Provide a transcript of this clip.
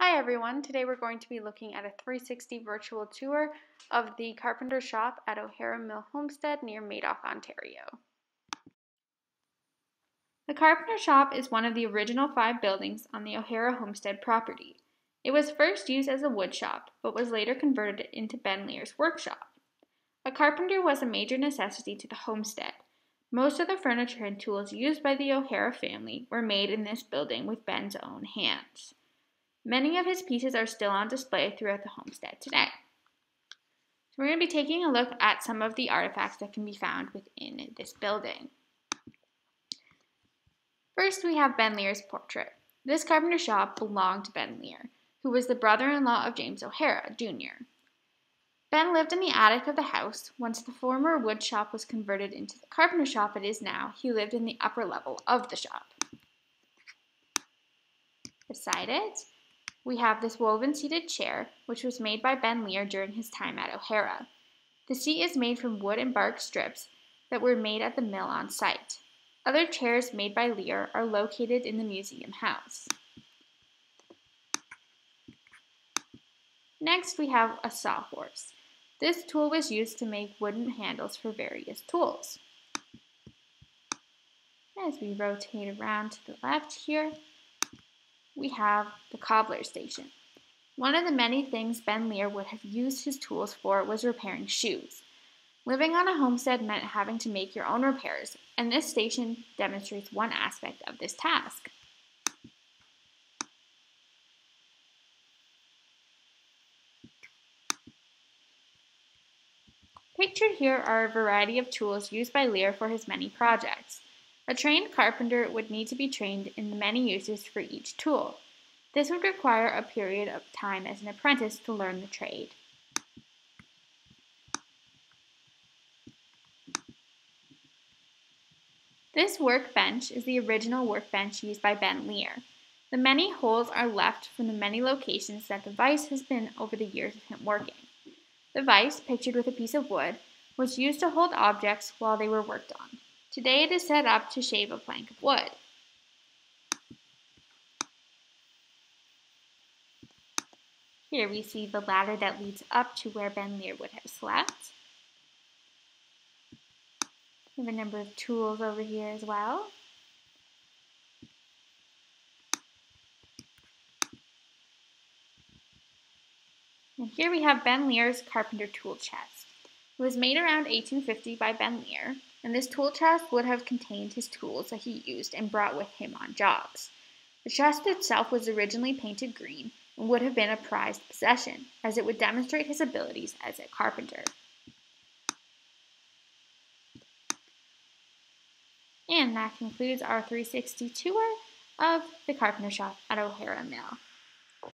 Hi everyone, today we're going to be looking at a 360 virtual tour of the carpenter shop at O'Hara Mill Homestead near Madoc, Ontario. The carpenter shop is one of the original five buildings on the O'Hara Homestead property. It was first used as a wood shop, but was later converted into Ben Lear's workshop. A carpenter was a major necessity to the homestead. Most of the furniture and tools used by the O'Hara family were made in this building with Ben's own hands. Many of his pieces are still on display throughout the homestead today. So we're going to be taking a look at some of the artifacts that can be found within this building. First, we have Ben Lear's portrait. This carpenter shop belonged to Ben Lear, who was the brother-in-law of James O'Hara, Jr. Ben lived in the attic of the house. Once the former wood shop was converted into the carpenter shop it is now, he lived in the upper level of the shop. Beside it we have this woven seated chair, which was made by Ben Lear during his time at O'Hara. The seat is made from wood and bark strips that were made at the mill on site. Other chairs made by Lear are located in the museum house. Next, we have a sawhorse. This tool was used to make wooden handles for various tools. As we rotate around to the left here, we have the cobbler station. One of the many things Ben Lear would have used his tools for was repairing shoes. Living on a homestead meant having to make your own repairs, and this station demonstrates one aspect of this task. Pictured here are a variety of tools used by Lear for his many projects. A trained carpenter would need to be trained in the many uses for each tool. This would require a period of time as an apprentice to learn the trade. This workbench is the original workbench used by Ben Lear. The many holes are left from the many locations that the vise has been over the years of him working. The vise, pictured with a piece of wood, was used to hold objects while they were worked on. Today it is set up to shave a plank of wood. Here we see the ladder that leads up to where Ben Lear would have slept. We have a number of tools over here as well. And here we have Ben Lear's carpenter tool chest. It was made around 1850 by Ben Lear and this tool chest would have contained his tools that he used and brought with him on jobs. The chest itself was originally painted green and would have been a prized possession, as it would demonstrate his abilities as a carpenter. And that concludes our 360 tour of the carpenter shop at O'Hara Mill.